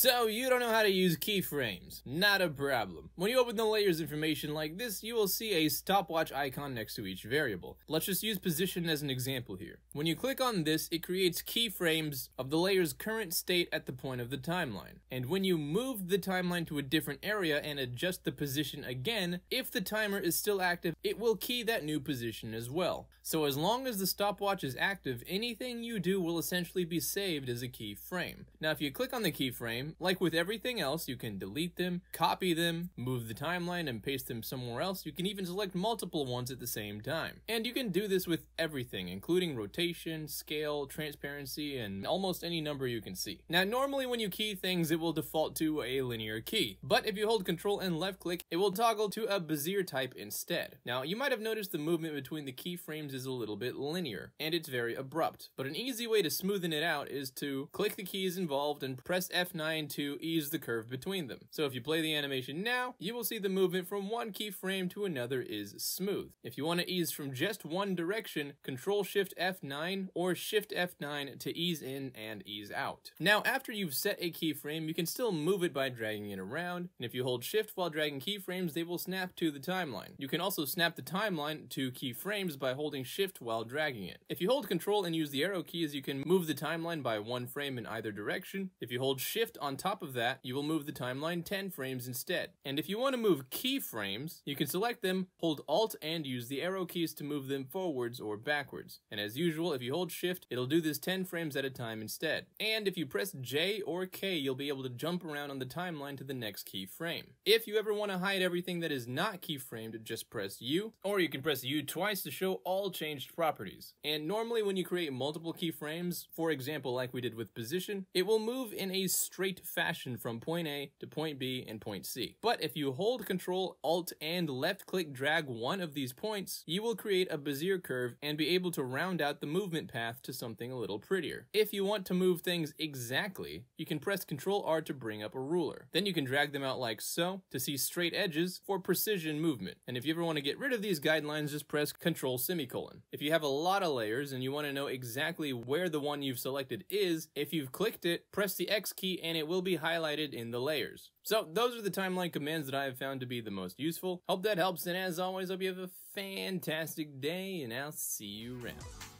So, you don't know how to use keyframes. Not a problem. When you open the layers information like this, you will see a stopwatch icon next to each variable. Let's just use position as an example here. When you click on this, it creates keyframes of the layer's current state at the point of the timeline. And when you move the timeline to a different area and adjust the position again, if the timer is still active, it will key that new position as well. So as long as the stopwatch is active, anything you do will essentially be saved as a keyframe. Now if you click on the keyframe, like with everything else, you can delete them, copy them, move the timeline and paste them somewhere else. You can even select multiple ones at the same time. And you can do this with everything, including rotation, scale, transparency, and almost any number you can see. Now, normally when you key things, it will default to a linear key. But if you hold control and left click, it will toggle to a Bezier type instead. Now, you might have noticed the movement between the keyframes is a little bit linear, and it's very abrupt. But an easy way to smoothen it out is to click the keys involved and press F9 trying to ease the curve between them. So if you play the animation now, you will see the movement from one keyframe to another is smooth. If you want to ease from just one direction, Control Shift F9 or Shift F9 to ease in and ease out. Now after you've set a keyframe, you can still move it by dragging it around, and if you hold Shift while dragging keyframes, they will snap to the timeline. You can also snap the timeline to keyframes by holding Shift while dragging it. If you hold Control and use the arrow keys, you can move the timeline by one frame in either direction. If you hold Shift on top of that, you will move the timeline 10 frames instead. And if you want to move keyframes, you can select them, hold Alt and use the arrow keys to move them forwards or backwards. And as usual, if you hold Shift, it'll do this 10 frames at a time instead. And if you press J or K, you'll be able to jump around on the timeline to the next keyframe. If you ever want to hide everything that is not keyframed, just press U, or you can press U twice to show all changed properties. And normally when you create multiple keyframes, for example like we did with position, it will move in a fashion from point A to point B and point C. But if you hold Control, Alt, and left click drag one of these points, you will create a Bezier curve and be able to round out the movement path to something a little prettier. If you want to move things exactly, you can press Control R to bring up a ruler. Then you can drag them out like so to see straight edges for precision movement. And if you ever want to get rid of these guidelines, just press Control semicolon. If you have a lot of layers and you want to know exactly where the one you've selected is, if you've clicked it, press the X key and it will be highlighted in the layers. So those are the timeline commands that I have found to be the most useful. Hope that helps, and as always, hope you have a fantastic day, and I'll see you around.